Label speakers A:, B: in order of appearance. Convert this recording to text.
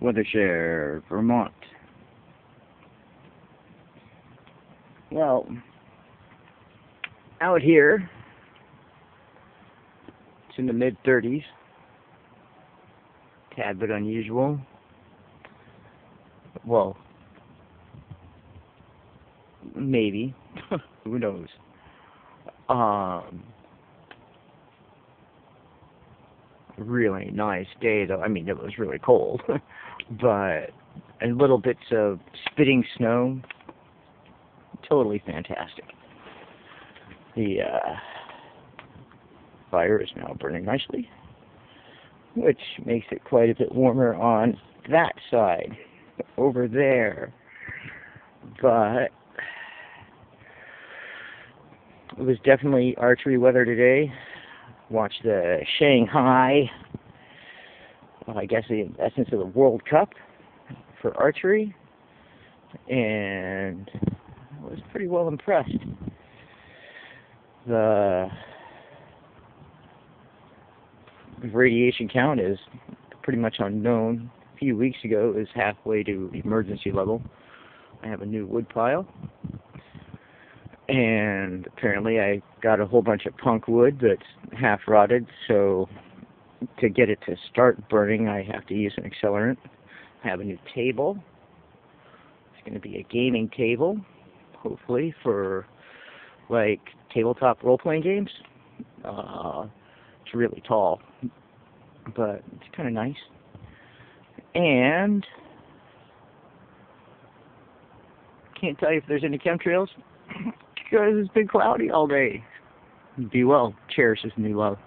A: Weathershare, Vermont. Well, out here, it's in the mid 30s. Tad bit unusual. Well, maybe. Who knows? Um, really nice day though. I mean, it was really cold, but and little bits of spitting snow. Totally fantastic. The uh, fire is now burning nicely, which makes it quite a bit warmer on that side over there. But it was definitely archery weather today watch the Shanghai, well, I guess the essence of the World Cup for archery, and I was pretty well impressed. The radiation count is pretty much unknown. A few weeks ago, it was halfway to emergency level. I have a new wood pile and apparently I got a whole bunch of punk wood that's half rotted, so to get it to start burning, I have to use an accelerant. I have a new table. It's going to be a gaming table, hopefully, for like tabletop role playing games. Uh, it's really tall, but it's kind of nice. And can't tell you if there's any chemtrails because it's been cloudy all day. Be well. Cherish this new love.